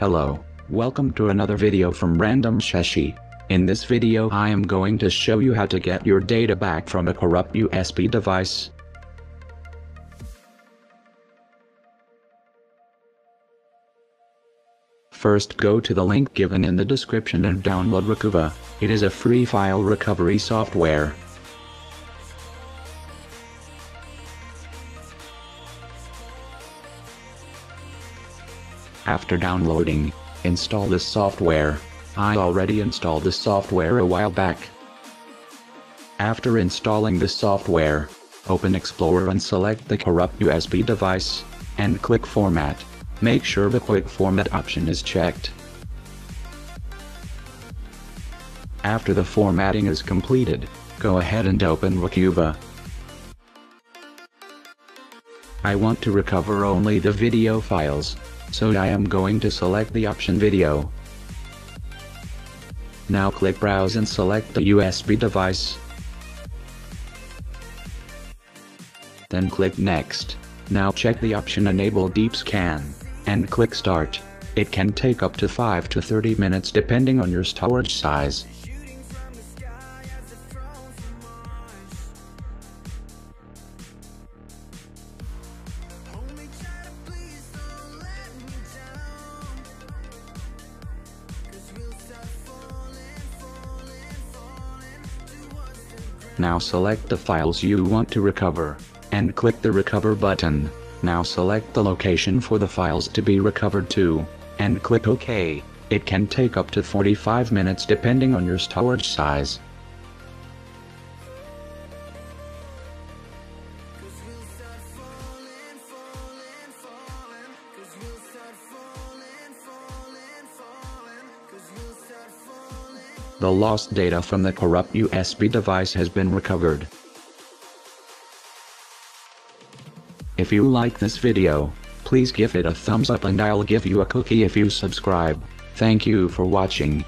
Hello, welcome to another video from Random Sasi. In this video I am going to show you how to get your data back from a corrupt USB device. First go to the link given in the description and download Recuva. It is a free file recovery software. After downloading, install this software. I already installed the software a while back. After installing the software, open Explorer and select the corrupt USB device, and click Format. Make sure the Quick Format option is checked. After the formatting is completed, go ahead and open Recuva. I want to recover only the video files, so I am going to select the option video. Now click browse and select the USB device. Then click next. Now check the option enable deep scan, and click start. It can take up to 5 to 30 minutes depending on your storage size. Now select the files you want to recover, and click the recover button. Now select the location for the files to be recovered to, and click OK. It can take up to 45 minutes depending on your storage size. The lost data from the corrupt USB device has been recovered. If you like this video, please give it a thumbs up and I'll give you a cookie if you subscribe. Thank you for watching.